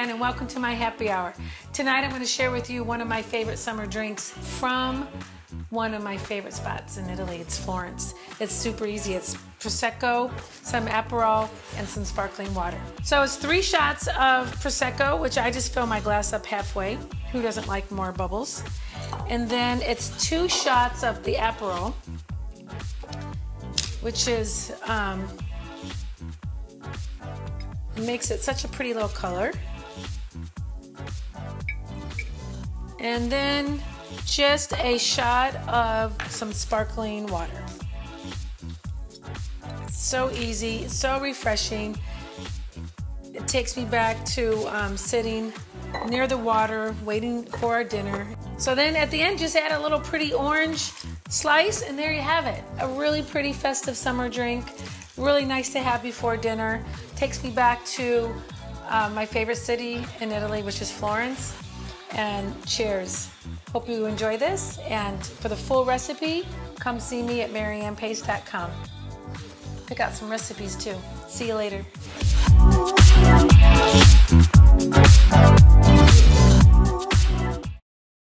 Mary Ann, and welcome to my happy hour. Tonight I'm going to share with you one of my favorite summer drinks from one of my favorite spots in Italy. It's Florence. It's super easy. It's Prosecco, some Aperol, and some sparkling water. So it's three shots of Prosecco, which I just fill my glass up halfway. Who doesn't like more bubbles? And then it's two shots of the Aperol, which is um, makes it such a pretty little color. And then just a shot of some sparkling water. So easy, so refreshing. It takes me back to um, sitting near the water, waiting for our dinner. So then at the end, just add a little pretty orange slice, and there you have it. A really pretty festive summer drink. Really nice to have before dinner. Takes me back to uh, my favorite city in Italy, which is Florence. And cheers. Hope you enjoy this. And for the full recipe, come see me at maryannpace.com. Pick out some recipes too. See you later.